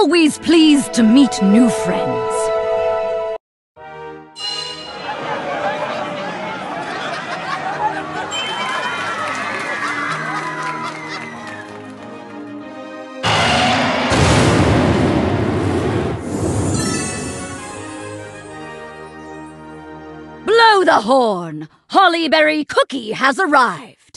Always pleased to meet new friends. Blow the horn! Hollyberry Cookie has arrived!